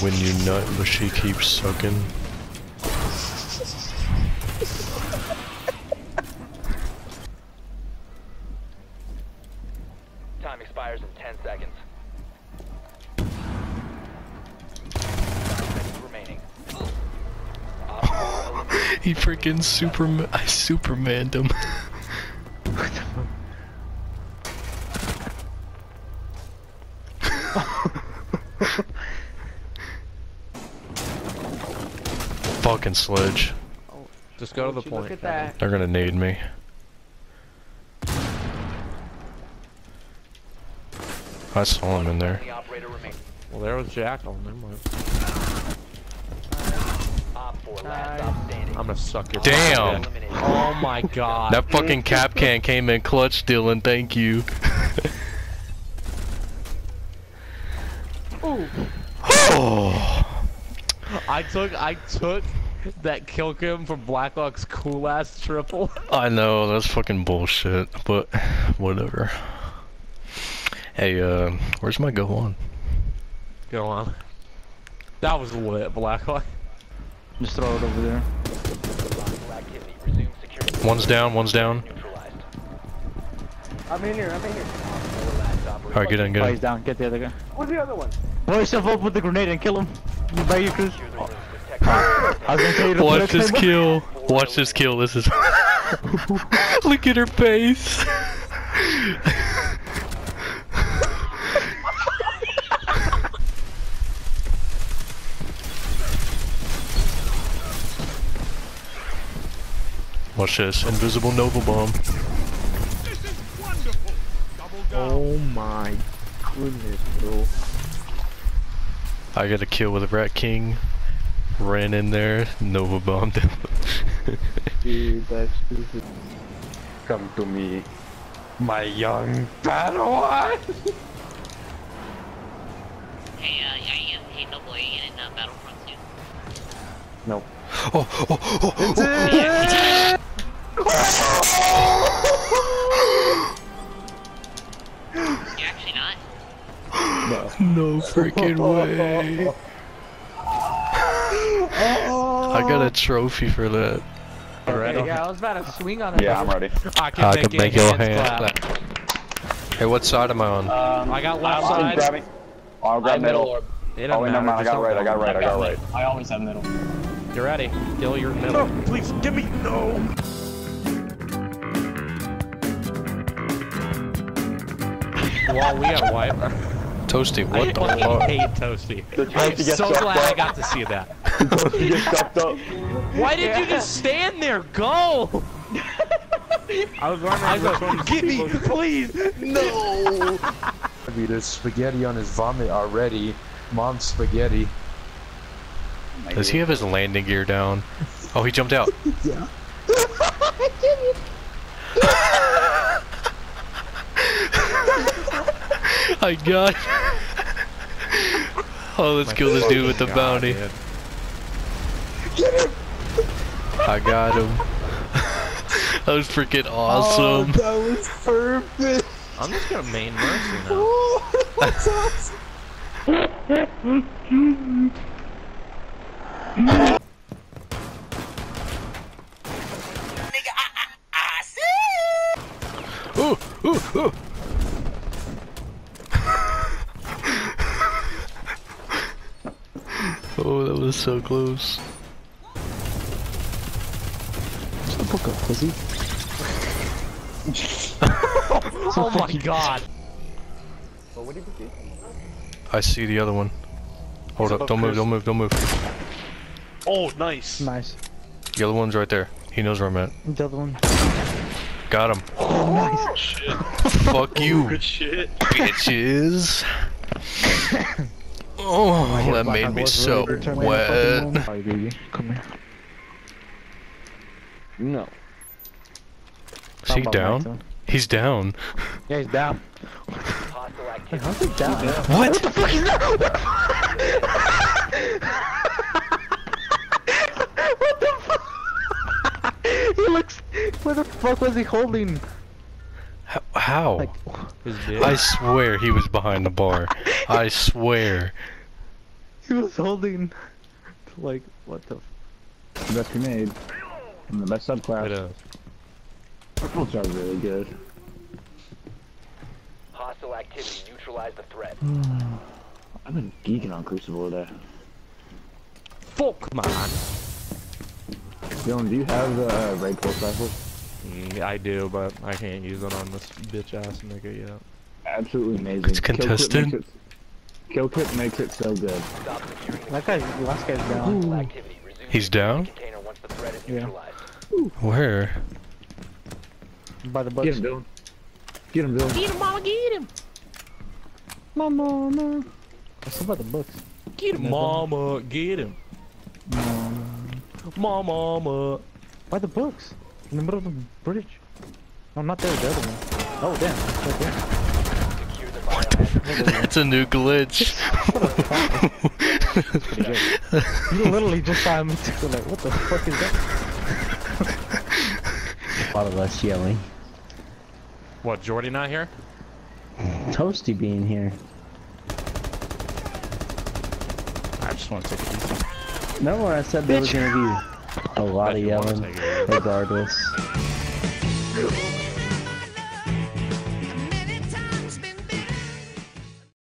when you nut, but she keeps sucking. Time expires in 10 seconds. Remaining. Op four eliminated. He freaking Superman, I Supermaned him. Fucking sledge. Just go to the Would point. At that. They're gonna need me. I saw him in there. The operator remaining. Well, there was Jackal. Never mind. Op four last Nice. op standing. I'm gonna suck your Damn. Oh my god. That fucking cap can came in clutch, Dylan. Thank you. Ooh. oh, I took I took that kill cam from Blackhawk's cool ass triple. I know that's fucking bullshit, but whatever. Hey, uh, where's my go on? Go on. That was lit, Blackhawk. Just throw it over there. Hostile activity. Resume security. One's down, one's down. Neutralized. I'm in here. I'm in here. Four last operator. Alright, get in, get Oh, in. he's down. Get the other guy. Where's the other one? Blow yourself up with the grenade and kill him. You by your Cruz. Secure I was gonna tell to Watch this kill. Watch this kill. This is. Look at her face. Watch this. Invisible Nova Bomb. Oh my goodness, bro. I got a kill with a Rat King. Ran in there, Nova bombed him. Dude, that's stupid. Come to me, my young Padawan. Hey, uh, I am hey, no boy in uh, Battlefront 2. No. oh, oh, oh, oh, You're actually not? No freaking way. I got a trophy for that. Alright, Okay, yeah, I was about to swing on it. Yeah, I'm ready. I can I make, could make your hand clap. clap. Hey, what side am I on? Um, I got left I'm side. grabbing. I'll grab middle. It Oh, doesn't wait, never matter. I got right. I got don't right. I got right. I always have middle. You're ready. Kill your middle. please give me no. Well, we got a wipe. Toasty, I what the fucking fuck? hate Toasty. The I'm Toasty so sucked glad I got to see that. Toasty gets sucked up. Why did you just stand there? Go! I was wondering I go, give me, please! No! There's spaghetti on his vomit already. Mom's spaghetti. Does he have his landing gear down? Oh, he jumped out. Yeah. I got. Oh, let's kill this dude with the bounty. I got him. that was freaking oh, awesome. that was perfect. I'm just gonna main mercy now. Oh, that's awesome. Ooh, ooh, ooh. oh, that was so close. Shut the fuck up, pussy. Oh my god. I see the other one. Hold up, don't move, don't move, don't move. Oh, nice. Nice. The other one's right there. He knows where I'm at. The other one. Got him. Oh, shit. Fuck you, Good shit. bitches. Oh, that made me so wet. Hi, baby. Come here. No. Is he down? He's down. Yeah, he's down. How's he down? What? the fuck is that? what the fuck? he looks. What the fuck was he holding? H- How? Like, I swear he was behind the bar. I swear. he was holding. Like, what the? F The best grenade. And the best subclass. It is. Purples are really good. Hostile activity. Neutralize the threat. I've been geeking on Crucible today. Fuck, man. Dylan, do you have the uh, red pulse rifle? Mm, I do, but I can't use it on this bitch ass nigga yet. Absolutely amazing. It's contested? makes Kill clip makes it so good. Stop securing the That guy, last guy's down. hostile activity. Resume He's down? container once the threat is Yeah. Neutralized. Where? By the books. Get him, Dylan. Get him, Dylan. Get him, mama, get him! Mama, no. I said by the books. Get him, mama, get him. Mama, mama. By the books. In the middle of the bridge. No, not there, the other one. Oh, damn. it's right there. Secure the biohazard. That's a new glitch. You literally just saw him. Like, what the fuck is that? A lot of us yelling. What, Jordy not here? Toasty being here. I just want to take it easy. Remember when I said there was gonna be a lot of yelling, take it easy. regardless.